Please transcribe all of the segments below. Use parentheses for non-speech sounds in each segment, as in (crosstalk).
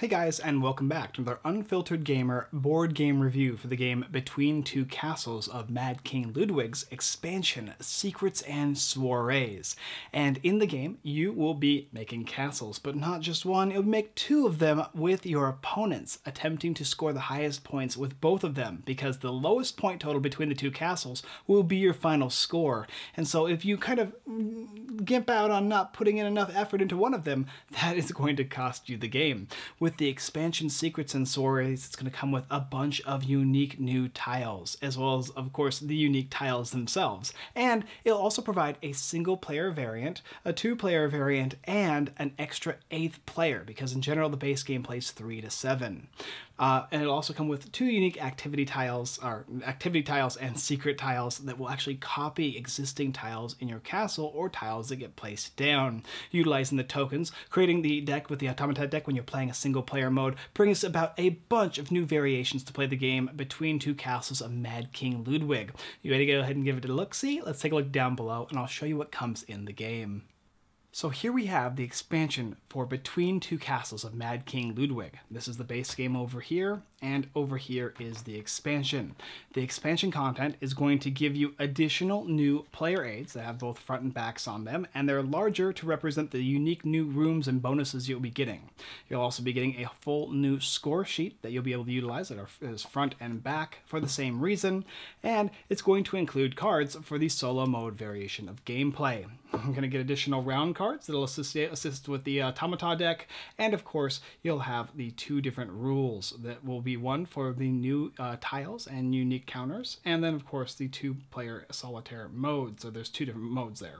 Hey guys, and welcome back to another Unfiltered Gamer board game review for the game Between Two Castles of Mad King Ludwig's expansion, Secrets and Soirees. And in the game, you will be making castles, but not just one, you'll make two of them with your opponents, attempting to score the highest points with both of them, because the lowest point total between the two castles will be your final score. And so if you kind of gimp out on not putting in enough effort into one of them, (laughs) that is going to cost you the game. With with the expansion secrets and soirees, it's going to come with a bunch of unique new tiles, as well as, of course, the unique tiles themselves. And it'll also provide a single player variant, a two player variant, and an extra eighth player, because in general, the base game plays three to seven. Uh, and it'll also come with two unique activity tiles, or activity tiles and secret tiles that will actually copy existing tiles in your castle or tiles that get placed down. Utilizing the tokens, creating the deck with the automata deck when you're playing a single player mode brings about a bunch of new variations to play the game between two castles of Mad King Ludwig. You ready to go ahead and give it a look? See? Let's take a look down below and I'll show you what comes in the game. So here we have the expansion for Between Two Castles of Mad King Ludwig. This is the base game over here, and over here is the expansion. The expansion content is going to give you additional new player aids that have both front and backs on them, and they're larger to represent the unique new rooms and bonuses you'll be getting. You'll also be getting a full new score sheet that you'll be able to utilize that is front and back for the same reason, and it's going to include cards for the solo mode variation of gameplay. (laughs) I'm going to get additional round cards that'll assist, assist with the automata deck, and of course, you'll have the two different rules that will be one for the new uh, tiles and unique counters, and then of course the two-player solitaire mode. So there's two different modes there.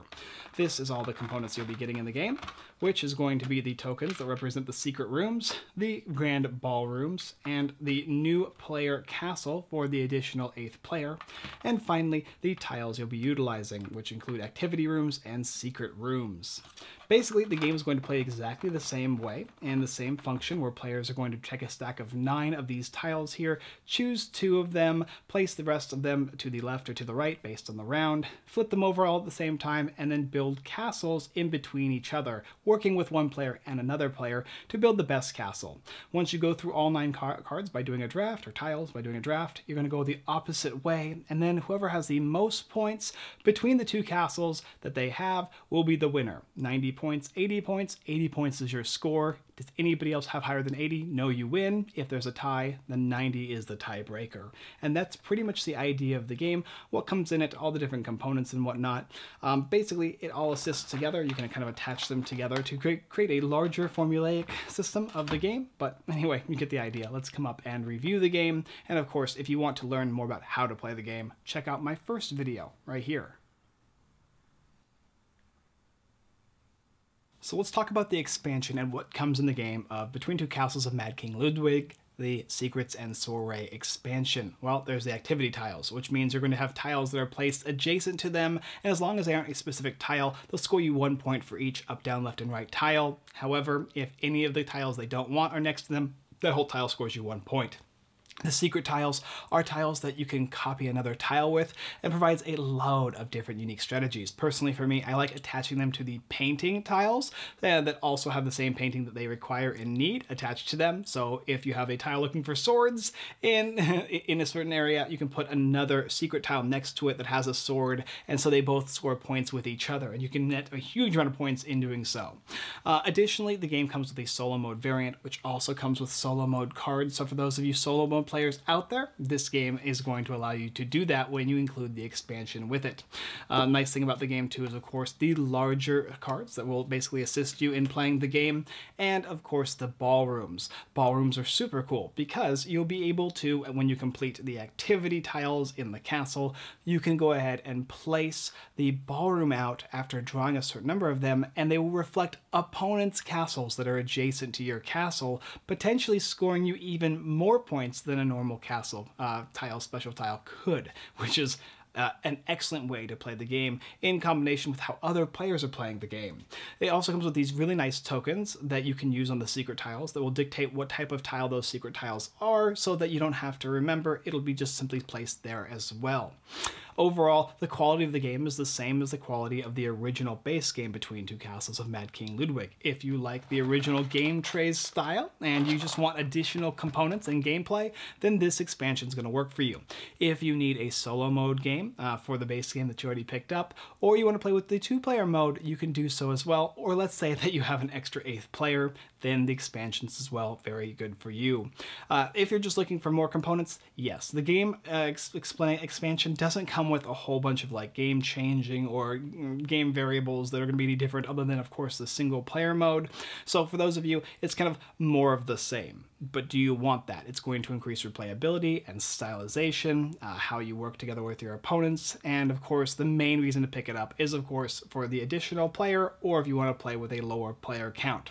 This is all the components you'll be getting in the game, which is going to be the tokens that represent the secret rooms, the grand ballrooms, and the new player castle for the additional eighth player, and finally the tiles you'll be utilizing, which include activity rooms and secret rooms. Basically, the game is going to play exactly the same way and the same function where players are going to check a stack of nine of these tiles here, choose two of them, place the rest of them to the left or to the right based on the round, flip them over all at the same time, and then build castles in between each other, working with one player and another player to build the best castle. Once you go through all nine car cards by doing a draft, or tiles by doing a draft, you're going to go the opposite way, and then whoever has the most points between the two castles that they have will be the winner. 90 points, 80 points, 80 points is your score. Does anybody else have higher than 80? No, you win. If there's a tie, then 90 is the tiebreaker. And that's pretty much the idea of the game. What comes in it, all the different components and whatnot. Um, basically, it all assists together. You can kind of attach them together to create, create a larger formulaic system of the game. But anyway, you get the idea. Let's come up and review the game. And of course, if you want to learn more about how to play the game, check out my first video right here. So let's talk about the expansion and what comes in the game of Between Two Castles of Mad King Ludwig, the Secrets and Soiree expansion? Well, there's the activity tiles, which means you're going to have tiles that are placed adjacent to them, and as long as they aren't a specific tile, they'll score you one point for each up, down, left, and right tile. However, if any of the tiles they don't want are next to them, that whole tile scores you one point. The secret tiles are tiles that you can copy another tile with and provides a load of different unique strategies. Personally for me, I like attaching them to the painting tiles uh, that also have the same painting that they require and need attached to them. So if you have a tile looking for swords in, (laughs) in a certain area, you can put another secret tile next to it that has a sword and so they both score points with each other and you can net a huge amount of points in doing so. Uh, additionally, the game comes with a solo mode variant which also comes with solo mode cards. So for those of you solo mode players out there, this game is going to allow you to do that when you include the expansion with it. Uh, nice thing about the game too is of course the larger cards that will basically assist you in playing the game, and of course the ballrooms. Ballrooms are super cool because you'll be able to, when you complete the activity tiles in the castle, you can go ahead and place the ballroom out after drawing a certain number of them, and they will reflect opponents' castles that are adjacent to your castle, potentially scoring you even more points than a normal castle uh, tile, special tile could, (laughs) which is uh, an excellent way to play the game in combination with how other players are playing the game. It also comes with these really nice tokens that you can use on the secret tiles that will dictate what type of tile those secret tiles are so that you don't have to remember, it'll be just simply placed there as well. Overall, the quality of the game is the same as the quality of the original base game Between Two Castles of Mad King Ludwig. If you like the original game trays style and you just want additional components and gameplay, then this expansion is going to work for you. If you need a solo mode game uh, for the base game that you already picked up, or you want to play with the two-player mode, you can do so as well. Or let's say (laughs) that you have an extra eighth player, then the expansions as well, very good for you. Uh, if you're just looking for more components, yes, the game uh, ex expansion doesn't come with a whole bunch of like game changing or mm, game variables that are going to be any different other than of course the single player mode. So for those of you, it's kind of more of the same. But do you want that? It's going to increase replayability and stylization, uh, how you work together with your opponents, and of course the main reason to pick it up is of course for the additional player or if you want to play with a lower player count.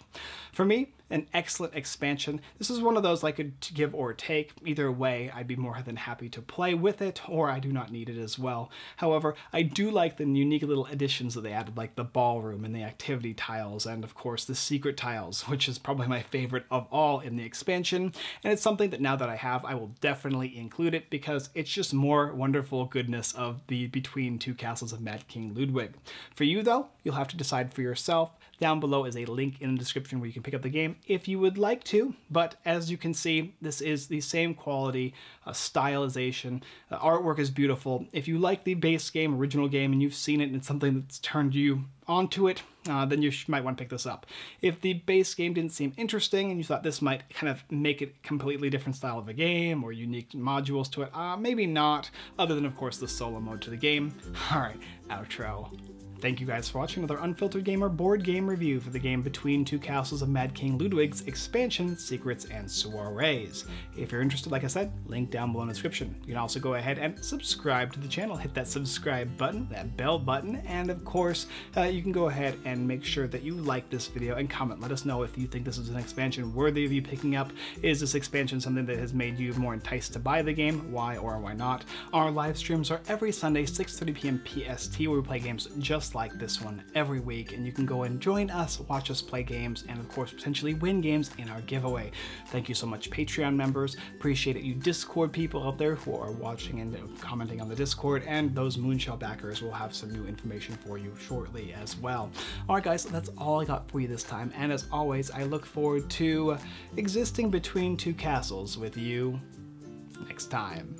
For me, me an excellent expansion. This is one of those I could give or take. Either way, I'd be more than happy to play with it, or I do not need it as well. However, I do like the unique little additions that they added, like the ballroom and the activity tiles, and of course the secret tiles, (laughs) which is probably my favorite of all in the expansion. And it's something that now that I have, I will definitely include it because it's just more wonderful goodness of the Between Two Castles of Mad King Ludwig. For you though, you'll have to decide for yourself. Down below is a link in the description where you can pick up the game if you would like to, but as you can see, this is the same quality, uh, stylization, uh, artwork is beautiful. If you like the base game, original game, and you've seen it and it's something that's turned you onto it, uh, then you might want to pick this up. If the base game didn't seem interesting and you thought this might kind of make it completely different style of a game or unique modules to it, uh, maybe not, other than of course the solo mode to the game. (laughs) All right, outro. Thank you guys for watching another Unfiltered Gamer board game review for the game Between Two Castles of Mad King Ludwig's expansion, Secrets, and Soirees. If you're interested, like I said, link down below in the description. You can also go ahead and subscribe to the channel. Hit that subscribe button, that bell button, and of course, uh, you can go ahead and make sure that you like this video and comment. Let us know if you think this is an expansion worthy of you picking up. Is this expansion something that has made you more enticed to buy the game? Why or why not? Our live streams are every Sunday, 6.30 p.m. PST, where we play games just like this one every week, and you can go and join us, watch us play games, and of course, potentially win games in our giveaway. Thank you so much, Patreon members. Appreciate it, you Discord people out there who are watching and commenting on the Discord, and those Moonshell backers will have some new information for you shortly as well. Alright, guys, that's all I got for you this time, and as always, I look forward to existing between two castles with you next time.